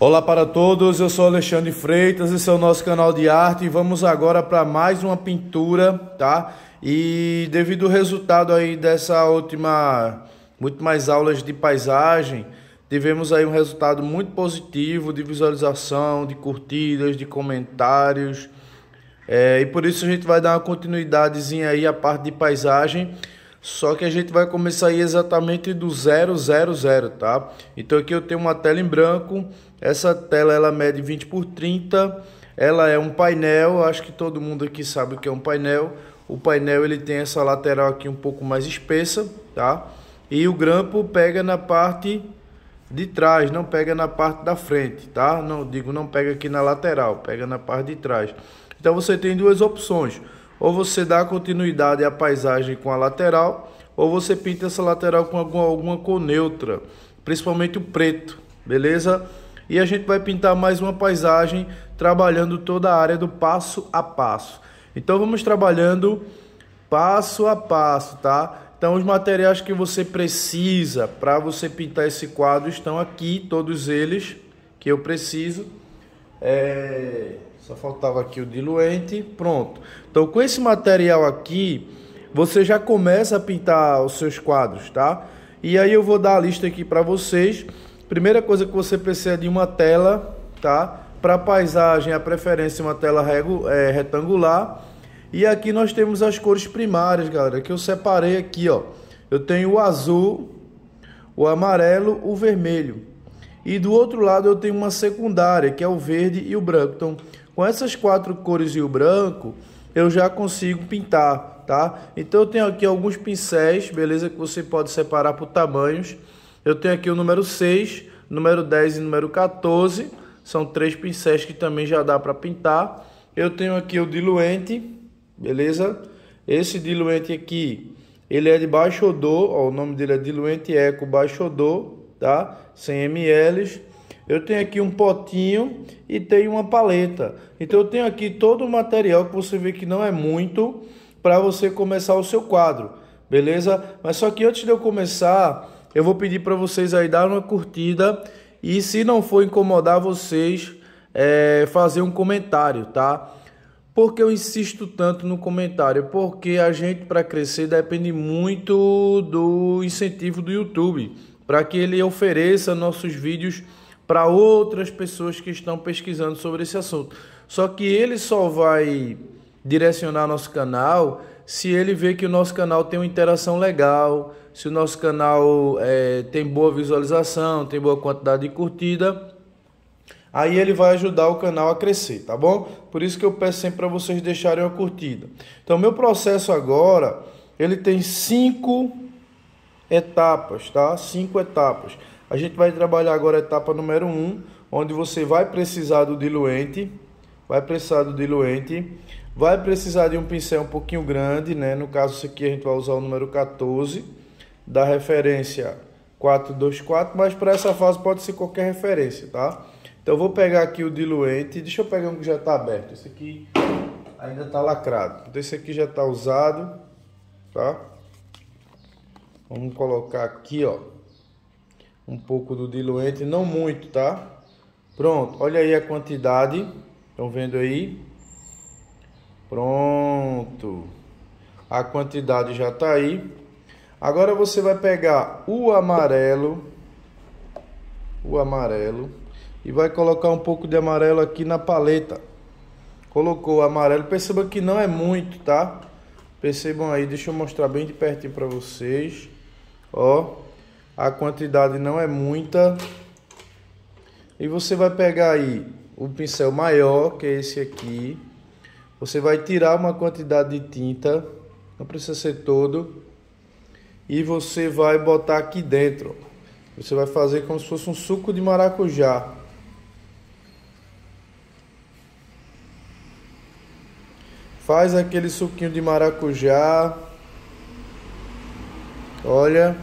Olá para todos, eu sou Alexandre Freitas, esse é o nosso canal de arte e vamos agora para mais uma pintura, tá? E devido ao resultado aí dessa última, muito mais aulas de paisagem, tivemos aí um resultado muito positivo de visualização, de curtidas, de comentários, é, e por isso a gente vai dar uma continuidadezinha aí a parte de paisagem, só que a gente vai começar aí exatamente do 000, tá? Então aqui eu tenho uma tela em branco, essa tela ela mede 20 por 30, ela é um painel, acho que todo mundo aqui sabe o que é um painel. O painel ele tem essa lateral aqui um pouco mais espessa, tá? E o grampo pega na parte de trás, não pega na parte da frente, tá? Não digo, não pega aqui na lateral, pega na parte de trás. Então você tem duas opções ou você dá continuidade à paisagem com a lateral, ou você pinta essa lateral com alguma, alguma cor neutra, principalmente o preto, beleza? E a gente vai pintar mais uma paisagem trabalhando toda a área do passo a passo. Então vamos trabalhando passo a passo, tá? Então os materiais que você precisa para você pintar esse quadro estão aqui, todos eles que eu preciso. É... Só faltava aqui o diluente, pronto. Então com esse material aqui, você já começa a pintar os seus quadros, tá? E aí eu vou dar a lista aqui para vocês. Primeira coisa que você precisa de uma tela, tá? Para paisagem, a preferência é uma tela é, retangular. E aqui nós temos as cores primárias, galera, que eu separei aqui, ó. Eu tenho o azul, o amarelo, o vermelho. E do outro lado eu tenho uma secundária, que é o verde e o branco. Então, com essas quatro cores e o branco, eu já consigo pintar, tá? Então eu tenho aqui alguns pincéis, beleza? Que você pode separar por tamanhos. Eu tenho aqui o número 6, número 10 e número 14. São três pincéis que também já dá para pintar. Eu tenho aqui o diluente, beleza? Esse diluente aqui, ele é de baixo odor, ó, o nome dele é diluente eco baixo odor, tá? 100 ml. Eu tenho aqui um potinho e tenho uma paleta. Então eu tenho aqui todo o material que você vê que não é muito para você começar o seu quadro, beleza? Mas só que antes de eu começar, eu vou pedir para vocês aí dar uma curtida e se não for incomodar vocês, é, fazer um comentário, tá? Porque eu insisto tanto no comentário? Porque a gente para crescer depende muito do incentivo do YouTube, para que ele ofereça nossos vídeos para outras pessoas que estão pesquisando sobre esse assunto. Só que ele só vai direcionar nosso canal se ele vê que o nosso canal tem uma interação legal, se o nosso canal é, tem boa visualização, tem boa quantidade de curtida, aí ele vai ajudar o canal a crescer, tá bom? Por isso que eu peço sempre para vocês deixarem uma curtida. Então, meu processo agora, ele tem cinco etapas, tá? Cinco etapas. A gente vai trabalhar agora a etapa número 1, um, onde você vai precisar do diluente, vai precisar do diluente, vai precisar de um pincel um pouquinho grande, né? No caso, isso aqui a gente vai usar o número 14, da referência 424, mas para essa fase pode ser qualquer referência, tá? Então eu vou pegar aqui o diluente, deixa eu pegar um que já está aberto, esse aqui ainda está lacrado, então esse aqui já está usado, tá? Vamos colocar aqui, ó um pouco do diluente, não muito, tá? Pronto, olha aí a quantidade, estão vendo aí? Pronto, a quantidade já tá aí. Agora você vai pegar o amarelo, o amarelo, e vai colocar um pouco de amarelo aqui na paleta. Colocou o amarelo, perceba que não é muito, tá? Percebam aí, deixa eu mostrar bem de pertinho para vocês. Ó, a quantidade não é muita. E você vai pegar aí o pincel maior, que é esse aqui. Você vai tirar uma quantidade de tinta, não precisa ser todo. E você vai botar aqui dentro. Você vai fazer como se fosse um suco de maracujá. Faz aquele suquinho de maracujá. Olha.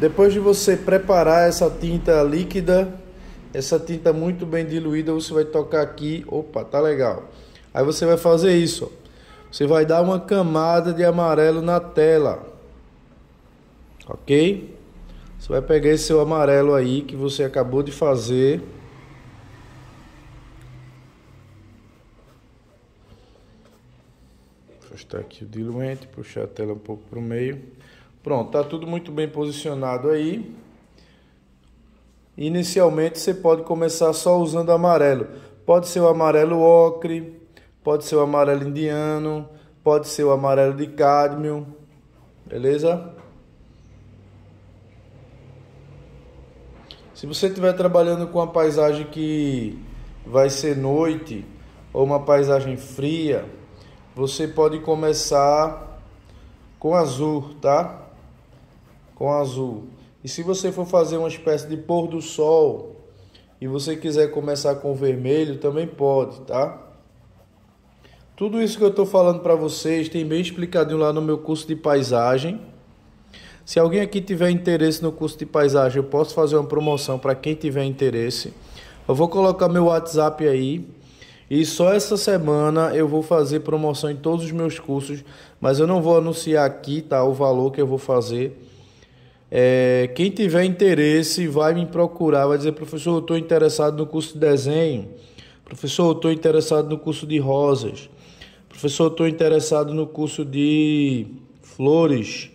Depois de você preparar essa tinta líquida, essa tinta muito bem diluída, você vai tocar aqui, opa, tá legal. Aí você vai fazer isso, você vai dar uma camada de amarelo na tela, ok? Você vai pegar esse seu amarelo aí que você acabou de fazer. Afastar aqui o diluente, puxar a tela um pouco para o meio. Pronto, tá tudo muito bem posicionado aí. Inicialmente você pode começar só usando amarelo. Pode ser o amarelo ocre, pode ser o amarelo indiano, pode ser o amarelo de cádmio, beleza? Se você estiver trabalhando com uma paisagem que vai ser noite ou uma paisagem fria, você pode começar com azul, tá? Com azul. E se você for fazer uma espécie de pôr do sol e você quiser começar com vermelho, também pode, tá? Tudo isso que eu estou falando para vocês tem bem explicadinho lá no meu curso de paisagem. Se alguém aqui tiver interesse no curso de paisagem, eu posso fazer uma promoção para quem tiver interesse. Eu vou colocar meu WhatsApp aí. E só essa semana eu vou fazer promoção em todos os meus cursos, mas eu não vou anunciar aqui, tá? O valor que eu vou fazer. É, quem tiver interesse vai me procurar, vai dizer, professor, eu estou interessado no curso de desenho. Professor, eu estou interessado no curso de rosas. Professor, eu estou interessado no curso de flores.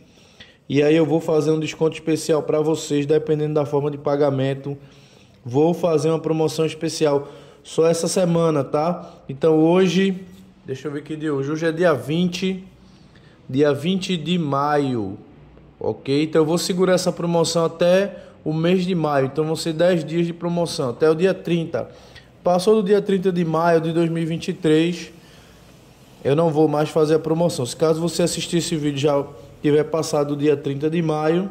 E aí eu vou fazer um desconto especial para vocês, dependendo da forma de pagamento. Vou fazer uma promoção especial só essa semana, tá? Então hoje, deixa eu ver que dia hoje. Hoje é dia 20, dia 20 de maio. OK? Então eu vou segurar essa promoção até o mês de maio. Então vão ser 10 dias de promoção, até o dia 30. Passou do dia 30 de maio de 2023, eu não vou mais fazer a promoção. Se caso você assistir esse vídeo já tiver passado o dia 30 de maio,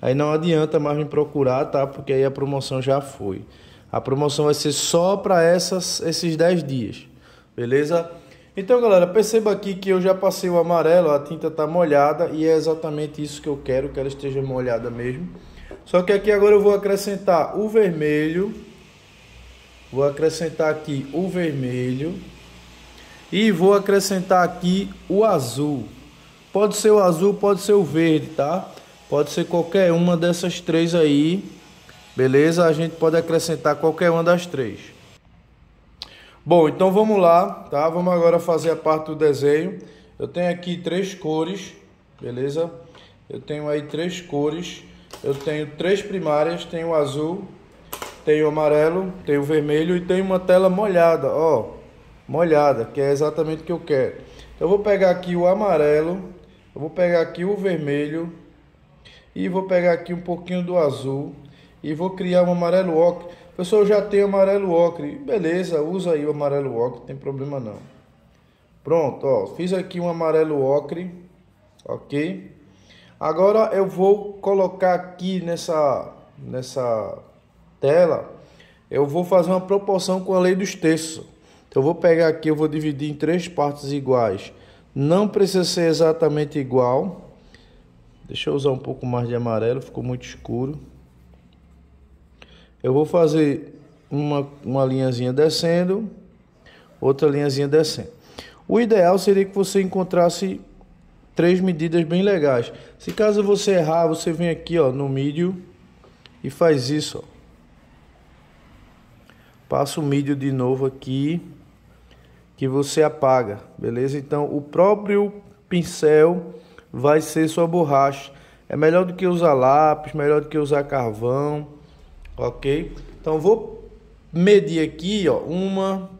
aí não adianta mais me procurar, tá? Porque aí a promoção já foi. A promoção vai ser só para esses 10 dias. Beleza? Então, galera, perceba aqui que eu já passei o amarelo, a tinta está molhada e é exatamente isso que eu quero, que ela esteja molhada mesmo. Só que aqui agora eu vou acrescentar o vermelho. Vou acrescentar aqui o vermelho. E vou acrescentar aqui o azul. Pode ser o azul, pode ser o verde, tá? Pode ser qualquer uma dessas três aí. Beleza? A gente pode acrescentar qualquer uma das três. Bom, então vamos lá, tá? Vamos agora fazer a parte do desenho. Eu tenho aqui três cores, beleza? Eu tenho aí três cores. Eu tenho três primárias, tenho o azul, tenho o amarelo, tenho o vermelho e tenho uma tela molhada, ó. Molhada, que é exatamente o que eu quero. Eu vou pegar aqui o amarelo, eu vou pegar aqui o vermelho e vou pegar aqui um pouquinho do azul e vou criar um amarelo ocre. Pessoal, já tenho amarelo ocre. Beleza, usa aí o amarelo ocre, não tem problema não. Pronto, ó, fiz aqui um amarelo ocre, ok? Agora eu vou colocar aqui nessa, nessa tela, eu vou fazer uma proporção com a lei dos terços. Então eu vou pegar aqui, eu vou dividir em três partes iguais. Não precisa ser exatamente igual. Deixa eu usar um pouco mais de amarelo, ficou muito escuro. Eu vou fazer uma, uma linhazinha descendo, outra linhazinha descendo. O ideal seria que você encontrasse três medidas bem legais. Se caso você errar, você vem aqui ó, no mídio e faz isso. Ó. Passa o mídio de novo aqui que você apaga, beleza? Então o próprio pincel vai ser sua borracha. É melhor do que usar lápis, melhor do que usar carvão, ok? Então vou medir aqui, ó, uma,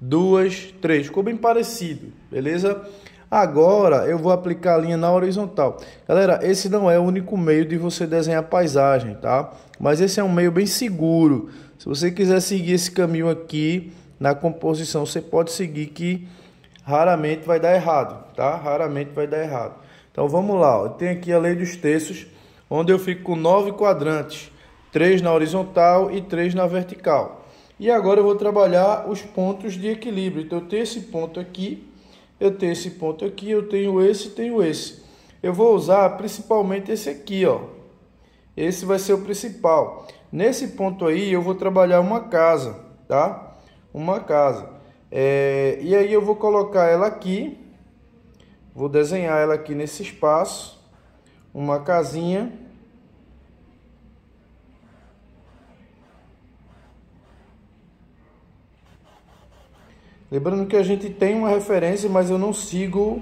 duas, três, ficou bem parecido, beleza? Agora eu vou aplicar a linha na horizontal. Galera, esse não é o único meio de você desenhar paisagem, tá? Mas esse é um meio bem seguro. Se você quiser seguir esse caminho aqui, na composição você pode seguir que raramente vai dar errado, tá? Raramente vai dar errado. Então vamos lá, ó. tenho aqui a lei dos terços, onde eu fico com nove quadrantes, três na horizontal e três na vertical. E agora eu vou trabalhar os pontos de equilíbrio. Então eu tenho esse ponto aqui, eu tenho esse ponto aqui, eu tenho esse, tenho esse. Eu vou usar principalmente esse aqui, ó. Esse vai ser o principal. Nesse ponto aí eu vou trabalhar uma casa, tá? uma casa. É, e aí eu vou colocar ela aqui, vou desenhar ela aqui nesse espaço, uma casinha. Lembrando que a gente tem uma referência, mas eu não sigo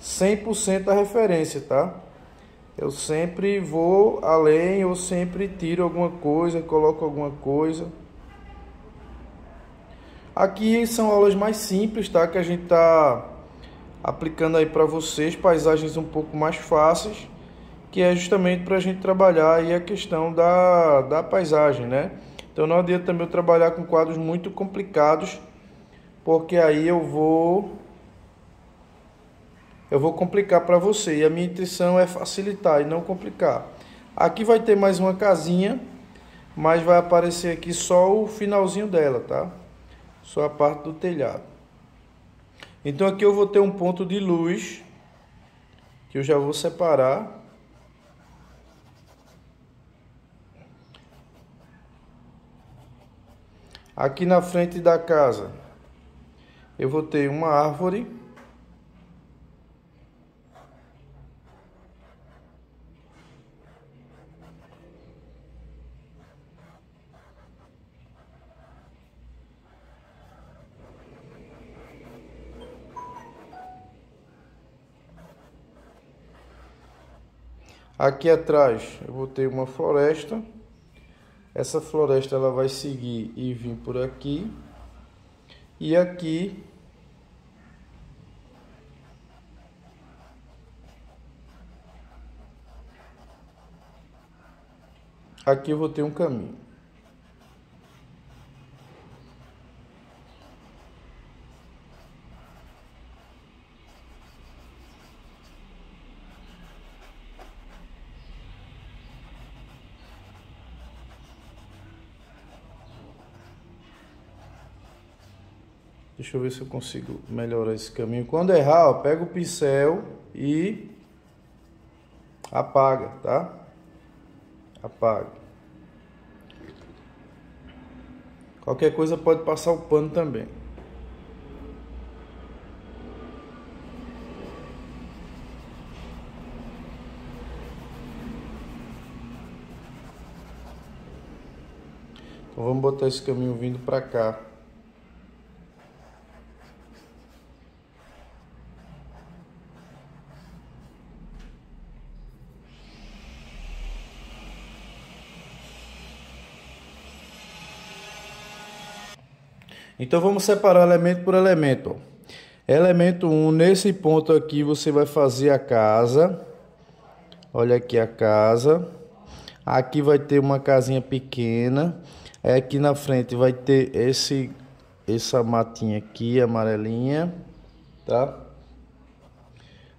100% a referência, tá? Eu sempre vou além, eu sempre tiro alguma coisa, coloco alguma coisa. Aqui são aulas mais simples, tá? Que a gente tá aplicando aí para vocês, paisagens um pouco mais fáceis, que é justamente para a gente trabalhar aí a questão da, da paisagem, né? Então não adianta também eu trabalhar com quadros muito complicados, porque aí eu vou eu vou complicar para você. E a minha intenção é facilitar e não complicar. Aqui vai ter mais uma casinha, mas vai aparecer aqui só o finalzinho dela, tá? Só a parte do telhado. Então aqui eu vou ter um ponto de luz que eu já vou separar. Aqui na frente da casa eu vou ter uma árvore. Aqui atrás eu vou ter uma floresta. Essa floresta ela vai seguir e vir por aqui. E aqui aqui eu vou ter um caminho. Deixa eu ver se eu consigo melhorar esse caminho. Quando errar, ó, pega o pincel e apaga, tá? Apaga. Qualquer coisa pode passar o pano também. Então vamos botar esse caminho vindo para cá. Então vamos separar elemento por elemento. Elemento 1, um, nesse ponto aqui você vai fazer a casa. Olha aqui a casa. Aqui vai ter uma casinha pequena. Aqui na frente vai ter esse essa matinha aqui, amarelinha, tá?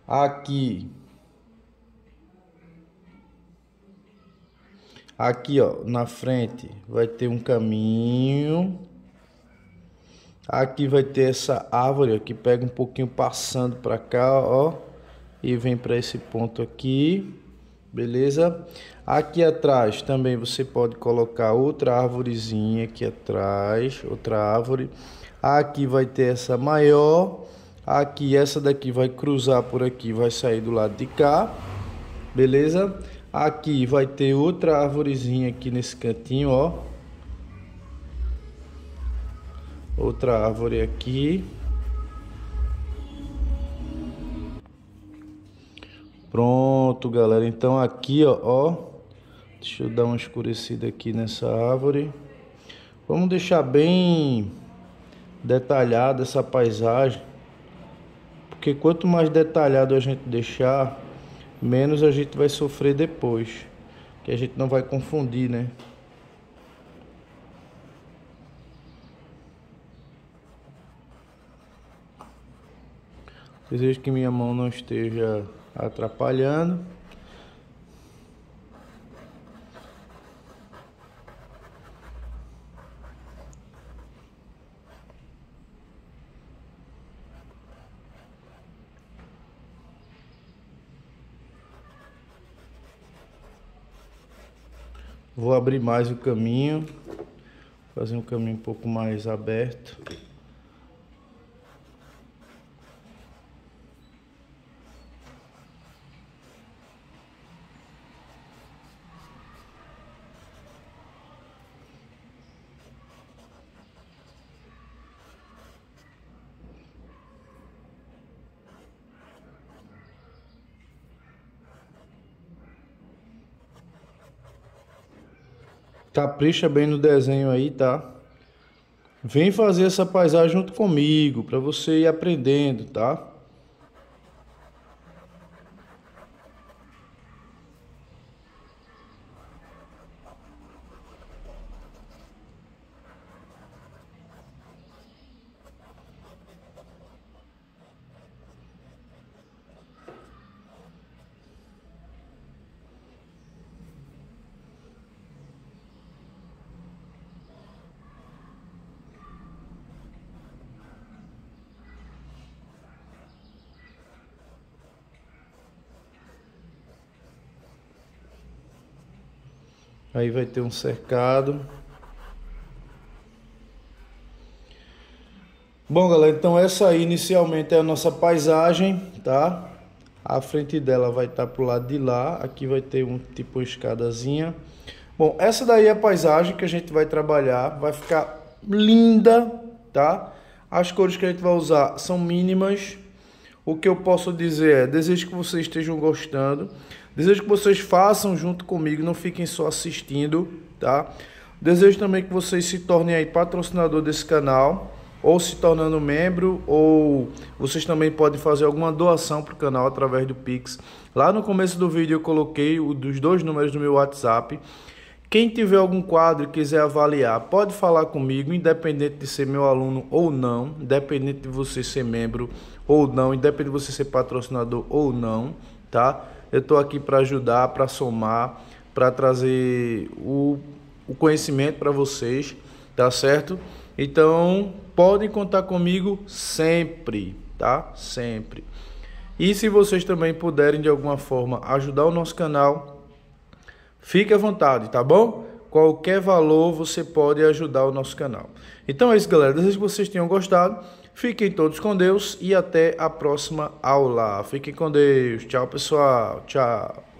Aqui Aqui, ó, na frente vai ter um caminho Aqui vai ter essa árvore que pega um pouquinho passando para cá, ó, e vem para esse ponto aqui, beleza? Aqui atrás também você pode colocar outra árvorezinha aqui atrás, outra árvore. Aqui vai ter essa maior, aqui essa daqui vai cruzar por aqui, vai sair do lado de cá, beleza? Aqui vai ter outra árvorezinha aqui nesse cantinho, ó outra árvore aqui. Pronto, galera. Então aqui, ó, ó, deixa eu dar uma escurecida aqui nessa árvore. Vamos deixar bem detalhada essa paisagem, porque quanto mais detalhado a gente deixar, menos a gente vai sofrer depois, que a gente não vai confundir, né? Desejo que minha mão não esteja atrapalhando. Vou abrir mais o caminho, fazer um caminho um pouco mais aberto. Capricha bem no desenho aí, tá? Vem fazer essa paisagem junto comigo, para você ir aprendendo, tá? Aí vai ter um cercado. Bom, galera, então essa aí inicialmente é a nossa paisagem, tá? A frente dela vai estar tá pro lado de lá, aqui vai ter um tipo escadazinha. Bom, essa daí é a paisagem que a gente vai trabalhar, vai ficar linda, tá? As cores que a gente vai usar são mínimas. O que eu posso dizer é, desejo que vocês estejam gostando. Desejo que vocês façam junto comigo, não fiquem só assistindo, tá? Desejo também que vocês se tornem aí patrocinador desse canal, ou se tornando membro, ou vocês também podem fazer alguma doação para o canal através do Pix. Lá no começo do vídeo eu coloquei o dos dois números do meu WhatsApp. Quem tiver algum quadro e quiser avaliar, pode falar comigo, independente de ser meu aluno ou não, independente de você ser membro ou não, independente de você ser patrocinador ou não, tá? Eu estou aqui para ajudar, para somar, para trazer o, o conhecimento para vocês, tá certo? Então, podem contar comigo sempre, tá? Sempre. E se vocês também puderem de alguma forma ajudar o nosso canal, fique à vontade, tá bom? Qualquer valor você pode ajudar o nosso canal. Então é isso, galera. Desejo que vocês tenham gostado. Fiquem todos com Deus e até a próxima aula. Fiquem com Deus. Tchau, pessoal. Tchau.